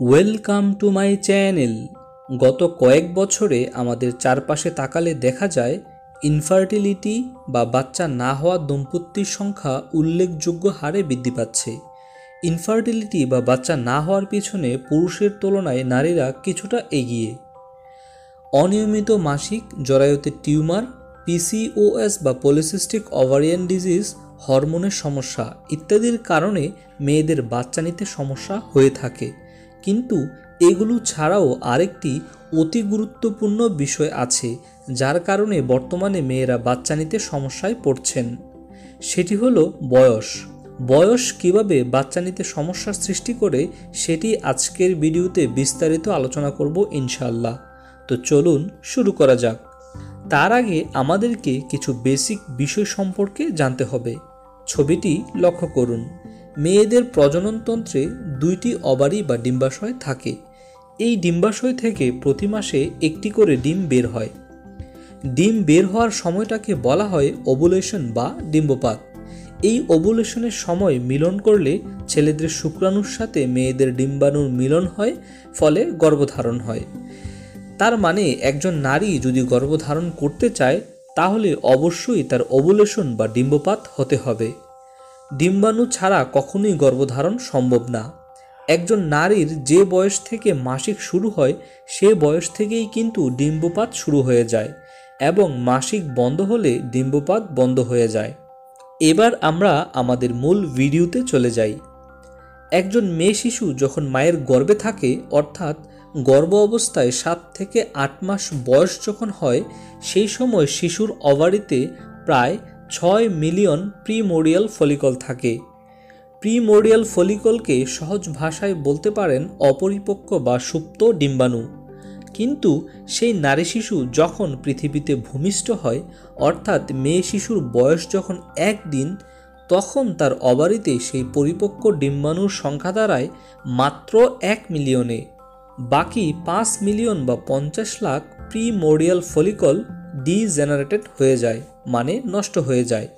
Welcome to my channel গত কয়েক বছরে আমাদের চারপাশে তাকালে দেখা যায় ইনফার্টিলিটি বা বাচ্চা না হওয়া দম্পতির সংখ্যা উল্লেখযোগ্য হারে বৃদ্ধি পাচ্ছে। ইনফার্টিলিটি বা বাচ্চা না হওয়ার পিছনে পুরুষের তুলনায় নারীরা কিছুটা এগিয়ে। অনিয়মিত মাসিক, জরায়ুতে টিউমার পিসিওএস বা পলিসিস্টিক ওভারিয়ান ডিজিজ হরমোনের সমস্যা ইত্যাদির কারণে মেয়েদের বাচ্চা নিতে সমস্যা হয়ে থাকে। কিন্তু এগুলো ছাড়াও আরেকটি অতি গুরুত্বপূর্ণ বিষয় আছে, যার কারণে বর্তমানে মেয়েরা বাচ্চা নিতে সমস্যায় পড়ছেন। সেটি হলো বয়স। বয়স কীভাবে বাচ্চা নিতে সমস্যার সৃষ্টি করে, সেটি আজকের ভিডিওতে বিস্তারিত আলোচনা করব ইনশাল্লাহ তো চলুন শুরু করা যাক। তার আগে আমাদেরকে কিছু বেসিক বিষয় সম্পর্কে জানতে হবে। ছবিটি লক্ষ্য করুন। মেয়েদের প্রজননতন্ত্রে দুইটি অবারি বা ডিম্বাশয় থাকে। এই ডিম্বাশয় থেকে প্রতি মাসে একটি করে ডিম বের হয়। ডিম বের হওয়ার সময়টাকে বলা হয় ওভুলেশন বা ডিম্বপাত। এই ওভুলেশনের সময় মিলন করলে ছেলেদের শুক্রাণুর সাথে মেয়েদের ডিম্বাণুর মিলন হয়, ফলে গর্ভধারণ হয়। তার মানে একজন নারী যদি গর্ভধারণ করতে চায়, তাহলে অবশ্যই তার ওভুলেশন বা ডিম্বপাত হতে হবে। ডিম্বাণু ছাড়া কখনোই গর্ভধারণ সম্ভব না। একজন নারীর যে বয়স থেকে মাসিক শুরু হয়, সে বয়স থেকেই কিন্তু ডিম্বপাত শুরু হয়ে যায় এবং মাসিক বন্ধ হলে ডিম্বপাত বন্ধ হয়ে যায়। এবার আমরা আমাদের মূল ভিডিওতে চলে যাই। একজন মেয়ে শিশু যখন মায়ের গর্ভে থাকে, অর্থাৎ গর্ভ অবস্থায় সাত থেকে আট মাস বয়স যখন হয়, সেই সময় শিশুর অবারিতে প্রায় ছয় মিলিয়ন প্রিমোরিয়াল ফলিকল থাকে। প্রিমোরিয়াল ফলিকলকে সহজ ভাষায় বলতে পারেন অপরিপক্ক বা সুপ্ত ডিম্বাণু। কিন্তু সেই নারী শিশু যখন পৃথিবীতে ভূমিষ্ঠ হয়, অর্থাৎ মেয়ে শিশুর বয়স যখন একদিন, তখন তার অবারিতে সেই পরিপক্ক ডিম্বাণুর সংখ্যা দাঁড়ায় মাত্র এক মিলিয়নে। বাকি পাঁচ মিলিয়ন বা পঞ্চাশ লাখ প্রিমোরিয়াল ফলিকল ডিজেনারেটেড হয়ে যায় মানে নষ্ট হয়ে যায়।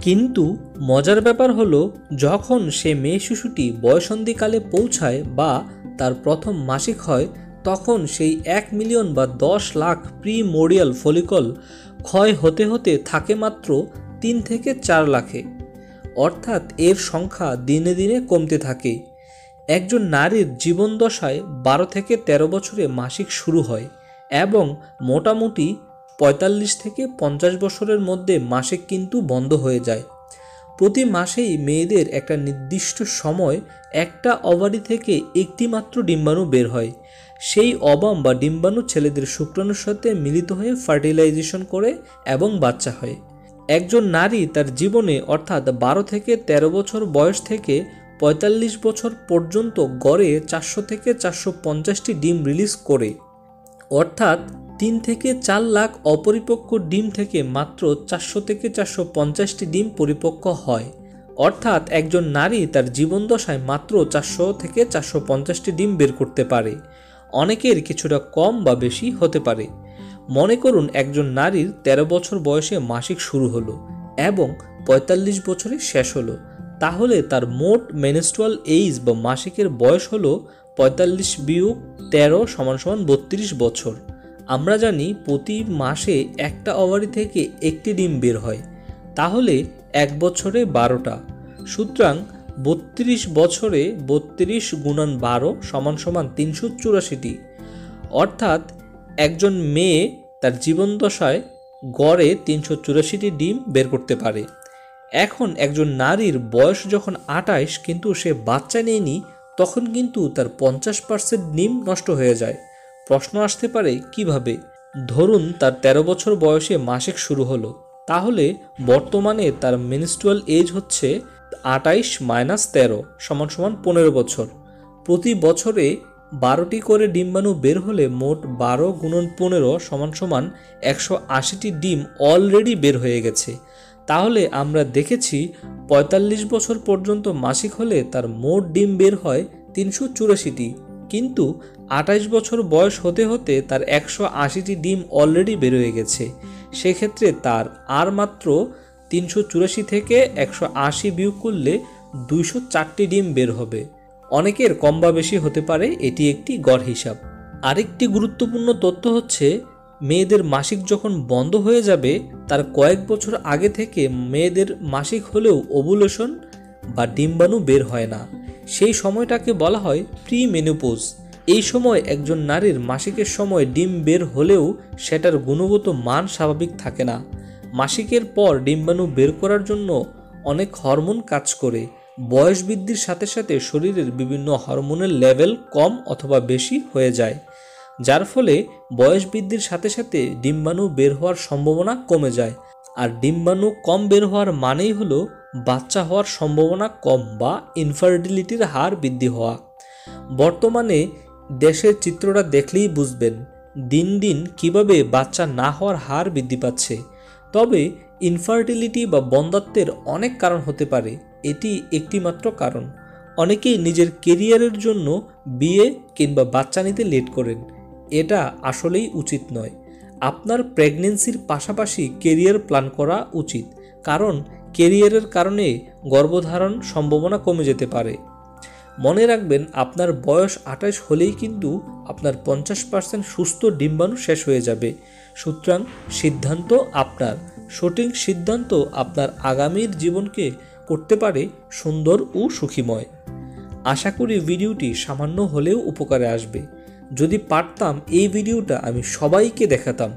কিন্তু মজার ব্যাপার হলো, যখন সে মেয়ে শিশুটি বয়সন্ধিকালে পৌঁছায় বা তার প্রথম মাসিক হয়, তখন সেই এক মিলিয়ন বা দশ লাখ প্রিমোডিয়াল ফলিকল ক্ষয় হতে হতে থাকে মাত্র তিন থেকে চার লাখে। অর্থাৎ এর সংখ্যা দিনে দিনে কমতে থাকে। একজন নারীর জীবন দশায় বারো থেকে ১৩ বছরে মাসিক শুরু হয় এবং মোটামুটি পঁয়তাল্লিশ থেকে পঞ্চাশ বছরের মধ্যে মাসিক কিন্তু বন্ধ হয়ে যায়। প্রতি মাসেই মেয়েদের একটা নির্দিষ্ট সময় একটা অবারি থেকে একটি মাত্র ডিম্বাণু বের হয়। সেই অবাম বা ডিম্বাণু ছেলেদের শুক্রাণুর সাথে মিলিত হয়ে ফার্টিলাইজেশন করে এবং বাচ্চা হয়। একজন নারী তার জীবনে অর্থাৎ বারো থেকে ১৩ বছর বয়স থেকে পঁয়তাল্লিশ বছর পর্যন্ত গড়ে চারশো থেকে চারশো পঞ্চাশটি ডিম রিলিজ করে। অর্থাৎ তিন থেকে চার লাখ অপরিপক্ক ডিম থেকে মাত্র চারশো থেকে চারশো পঞ্চাশটি ডিম পরিপক্ক হয়। অর্থাৎ একজন নারী তার জীবনদশায় মাত্র চারশো থেকে চারশো পঞ্চাশটি ডিম বের করতে পারে। অনেকের কিছুটা কম বা বেশি হতে পারে। মনে করুন একজন নারীর ১৩ বছর বয়সে মাসিক শুরু হলো এবং ৪৫ বছরে শেষ হলো। তাহলে তার মোট মেনস্ট্রুয়াল এইজ বা মাসিকের বয়স হলো পঁয়তাল্লিশ বিয়োগ তেরো সমান সমান বত্রিশ বছর। আমরা জানি প্রতি মাসে একটা ওভারি থেকে একটি ডিম বের হয়, তাহলে এক বছরে বারোটা। সুতরাং বত্রিশ বছরে বত্রিশ গুণন বারো সমান সমান তিনশো চুরাশিটি। অর্থাৎ একজন মেয়ে তার জীবনদশায় গড়ে তিনশো চুরাশিটি ডিম বের করতে পারে। এখন একজন নারীর বয়স যখন আটাইশ কিন্তু সে বাচ্চা নেয়নি, তখন কিন্তু তার পঞ্চাশ পার্সেন্ট ডিম নষ্ট হয়ে যায়। প্রশ্ন আসতে পারে কীভাবে? ধরুন তার ১৩ বছর বয়সে মাসিক শুরু হলো। তাহলে বর্তমানে তার মিনিস্ট্রুয়াল এজ হচ্ছে আটাইশ মাইনাস তেরো সমান সমান পনেরো বছর। প্রতি বছরে বারোটি করে ডিম্বাণু বের হলে মোট বারো গুণন পনেরো সমান সমান একশো আশিটি ডিম অলরেডি বের হয়ে গেছে। তাহলে আমরা দেখেছি পঁয়তাল্লিশ বছর পর্যন্ত মাসিক হলে তার মোট ডিম বের হয় তিনশো চুরাশিটি। কিন্তু আঠাইশ বছর বয়স হতে হতে তার একশো আশিটি ডিম অলরেডি বের হয়ে গেছে। সেক্ষেত্রে তার আর মাত্র তিনশো চুরাশি থেকে একশো আশি বিয়োগ করলে দুইশো চারটি ডিম বের হবে। অনেকের কম বা বেশি হতে পারে, এটি একটি গড় হিসাব। আরেকটি গুরুত্বপূর্ণ তথ্য হচ্ছে, মেয়েদের মাসিক যখন বন্ধ হয়ে যাবে, তার কয়েক বছর আগে থেকে মেয়েদের মাসিক হলেও ওভুলেশন বা ডিম্বাণু বের হয় না। সেই সময়টাকে বলা হয় প্রি মেনোপোজ এই সময় একজন নারীর মাসিকের সময় ডিম বের হলেও সেটার গুণগত মান স্বাভাবিক থাকে না। মাসিকের পর ডিম্বাণু বের করার জন্য অনেক হরমোন কাজ করে। বয়স বৃদ্ধির সাথে সাথে শরীরের বিভিন্ন হরমোনের লেভেল কম অথবা বেশি হয়ে যায়। যার ফলে বয়স বৃদ্ধির সাথে সাথে ডিম্বাণু বের হওয়ার সম্ভাবনা কমে যায়। আর ডিম্বাণু কম বের হওয়ার মানেই হলো বাচ্চা হওয়ার সম্ভাবনা কম বা ইনফার্টিলিটির হার বৃদ্ধি হওয়া। বর্তমানে দেশের চিত্রটা দেখলেই বুঝবেন, দিন দিন কীভাবে বাচ্চা না হওয়ার হার বৃদ্ধি পাচ্ছে। তবে ইনফার্টিলিটি বা বন্ধাত্বের অনেক কারণ হতে পারে, এটি একটি মাত্র কারণ। অনেকেই নিজের কেরিয়ারের জন্য বিয়ে কিংবা বাচ্চা নিতে লেট করেন, এটা আসলেই উচিত নয়। আপনার প্রেগনেন্সির পাশাপাশি কেরিয়ার প্ল্যান করা উচিত, কারণ কেরিয়ারের কারণে গর্ভধারণ সম্ভাবনা কমে যেতে পারে। মনে রাখবেন, আপনার বয়স আঠাশ হলেই কিন্তু আপনার পঞ্চাশ পার্সেন্ট সুস্থ ডিম্বাণু শেষ হয়ে যাবে। সুতরাং সিদ্ধান্ত আপনার। সঠিক সিদ্ধান্ত আপনার আগামীর জীবনকে করতে পারে সুন্দর ও সুখীময়। আশা করি ভিডিওটি সামান্য হলেও উপকারে আসবে। যদি পারতাম, এই ভিডিওটা আমি সবাইকে দেখাতাম।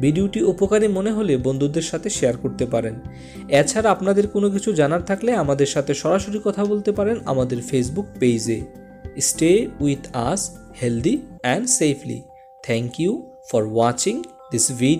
ভিডিওটি উপকারী মনে হলে বন্ধুদের সাথে শেয়ার করতে পারেন। এছাড়া আপনাদের কোনো কিছু জানার থাকলে আমাদের সাথে সরাসরি কথা বলতে পারেন আমাদের ফেসবুক পেজে stay with us healthy and safely thank you for watching this video